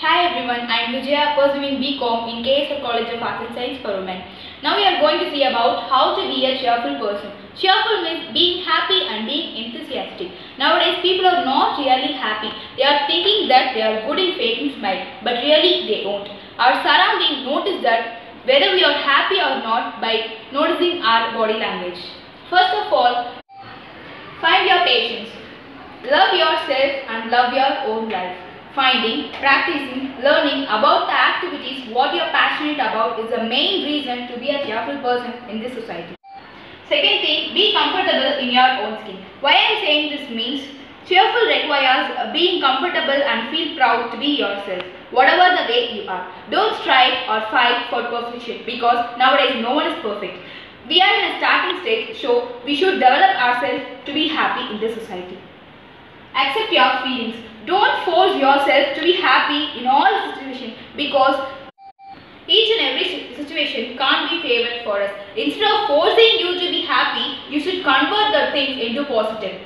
Hi everyone, I am Vijaya pursuing BCom in KSR College of Arts and Science for Women. Now we are going to see about how to be a cheerful person. Cheerful means being happy and being enthusiastic. Nowadays people are not really happy. They are thinking that they are good in faking smile, but really they won't. Our surrounding notice that whether we are happy or not by noticing our body language. First of all, find your patience. Love yourself and love your own life. Finding, practicing, learning about the activities what you are passionate about is the main reason to be a cheerful person in this society. Second thing, be comfortable in your own skin. Why I am saying this means cheerful requires being comfortable and feel proud to be yourself, whatever the way you are. Don't strive or fight for perfection because nowadays no one is perfect. We are in a starting stage, so we should develop ourselves to be happy in this society. Accept your feelings. Don't force yourself to be happy in all situations because each and every situation can't be favored for us. Instead of forcing you to be happy, you should convert the things into positive.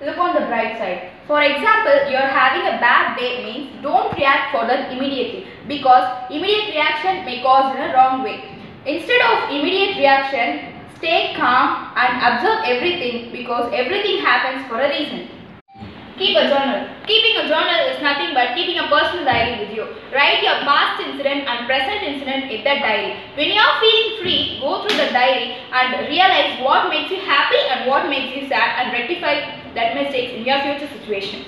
Look on the bright side. For example, you are having a bad day means don't react for that immediately because immediate reaction may cause in a wrong way. Instead of immediate reaction, stay calm and observe everything because everything happens for a reason. Keep a journal. Keeping a journal is nothing but keeping a personal diary with you. Write your past incident and present incident in that diary. When you are feeling free, go through the diary and realize what makes you happy and what makes you sad and rectify that mistakes in your future situations.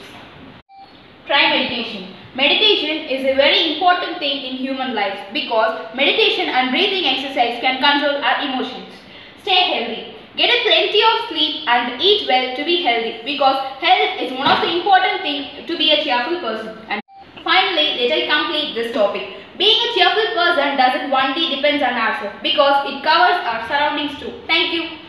Try meditation. Meditation is a very important thing in human life because meditation and breathing exercise can control our emotions. Stay healthy. Get a plenty of sleep and eat well to be healthy because health is one of the important things to be a cheerful person. And finally, let I complete this topic. Being a cheerful person doesn't only depends on ourselves because it covers our surroundings too. Thank you.